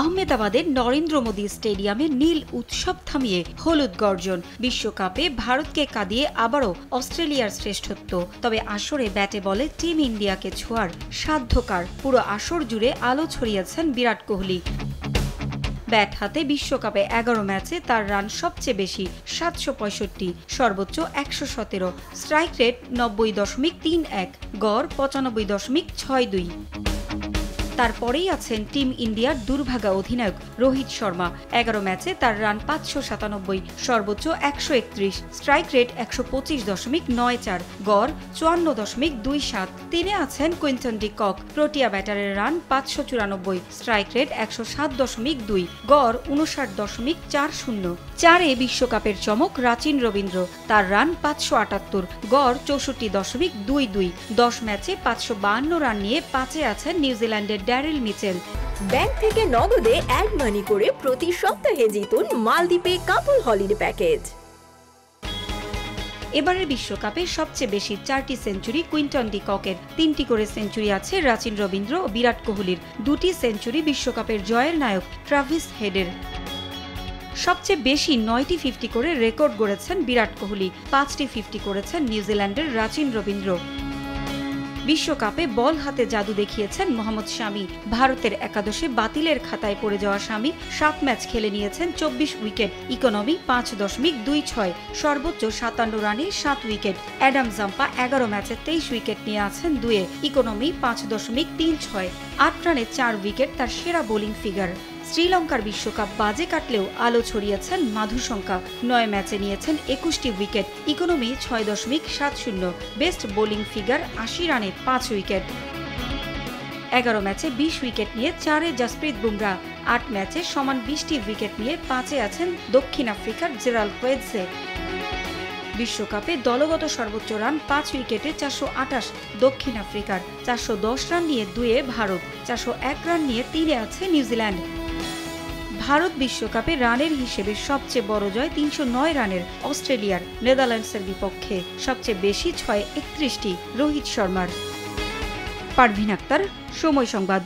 আহমেদাবাদের নরেন্দ্র মোদী স্টেডিয়ামে নীল উৎসব থামিয়ে হলুদ গর্জন। বিশ্বকাপে ভারতকে কাঁদিয়ে আবারও অস্ট্রেলিয়ার শ্রেষ্ঠত্ব। তবে আসরে ব্যাটে বলে টিম ইন্ডিয়াকে ছোঁয়ার সাধ্যকার। পুরো আসর জুড়ে আলো ছড়িয়েছেন বিরাট কোহলি। ব্যাট হাতে বিশ্বকাপে এগারো ম্যাচে তার রান সবচেয়ে বেশি, সাতশো পঁয়ষট্টি, সর্বোচ্চ একশো সতেরো। স্ট্রাইক রেট নব্বই দশমিক তিন এক, গড় পঁচানব্বই দশমিক ছয় দুই। তারপরেই আছেন টিম ইন্ডিয়ার দুর্ভাগা অধিনায়ক রোহিত শর্মা। এগারো ম্যাচে তার রান পাঁচশো সাতানব্বই, সর্বোচ্চ একশো একত্রিশ, স্ট্রাইক রেট একশো পঁচিশ দশমিক নয় চার, গড় চুয়ান্ন দশমিক দুই সাত। তিনে আছেন কুইন্টন ডি কক, প্রোটিয়া ব্যাটারের রান পাঁচশো চুরানব্বই, স্ট্রাইক রেট একশো সাত দশমিক দুই, গড় উনষাট দশমিক চার শূন্য। চারে বিশ্বকাপের চমক রাচিন রবীন্দ্র, তার রান পাঁচশো আটাত্তর, গড় চৌষট্টি দশমিক দুই দুই। দশ ম্যাচে পাঁচশো বাহান্ন রান নিয়ে পাঁচে আছেন নিউজিল্যান্ডের ড্যারিল মিচেল। ব্যাংক থেকে নগদে অ্যাড মানি করে প্রতি সপ্তাহে জিতুন মালদ্বীপে কাপল হলিডে প্যাকেজ এবারের বিশ্বকাপে সবচেয়ে বেশি চারটি সেঞ্চুরি কুইন্টন ডি ককের। তিনটি করে সেঞ্চুরি আছে রাচিন রবীন্দ্র ও বিরাট কোহলির। দুটি সেঞ্চুরি বিশ্বকাপের জয়ের নায়ক ট্রাভিস হেডের। সবচেয়ে বেশি নয়টি ফিফটি করে রেকর্ড গড়েছেন বিরাট কোহলি পাঁচটি ফিফটি করেছেন নিউজিল্যান্ডের রাচিন রবীন্দ্র। বিশ্বকাপে বল হাতে জাদু দেখিয়েছেন মোহাম্মদ শামি। ভারতের একাদশে বাতিলের খাতায় পড়ে যাওয়া শামি সাত ম্যাচ খেলে নিয়েছেন চব্বিশ উইকেট, ইকোনমি পাঁচ দশমিক দুই ছয়, সর্বোচ্চ সাতান্ন রানে সাত উইকেট, অ্যাডাম জাম্পা এগারো ম্যাচে তেইশ উইকেট নিয়ে আছেন দুয়ে, ইকোনমি পাঁচ দশমিক তিন ছয়, আট রানে চার উইকেট তার সেরা বোলিং ফিগার। শ্রীলঙ্কার বিশ্বকাপ বাজে কাটলেও আলো ছড়িয়েছেন মাধুশঙ্কা নয় ম্যাচে নিয়েছেন একুশটি উইকেট, ইকোনমি ছয় দশমিক সাত শূন্য, বেস্ট বোলিং ফিগার আশি রানে পাঁচ উইকেট। এগারো ম্যাচে বিশ উইকেট নিয়ে চারে জাসপ্রীত বুমরা, আট ম্যাচে সমান বিশটি উইকেট নিয়ে পাঁচে আছেন দক্ষিণ আফ্রিকার জেরাল হোয়েডসে বিশ্বকাপে দলগত সর্বোচ্চ রান পাঁচ উইকেটে চারশো আটাশ দক্ষিণ আফ্রিকার চারশো দশ রান নিয়ে দুয়ে ভারত, চারশো এক রান নিয়ে তিনে আছে নিউজিল্যান্ড। ভারত বিশ্বকাপে রানের হিসেবে সবচেয়ে বড় জয় তিনশো নয় রানের অস্ট্রেলিয়ার নেদারল্যান্ডসের বিপক্ষে। সবচেয়ে বেশি ছয় একত্রিশটি রোহিত শর্মার। পারভিন আক্তার, সময় সংবাদ।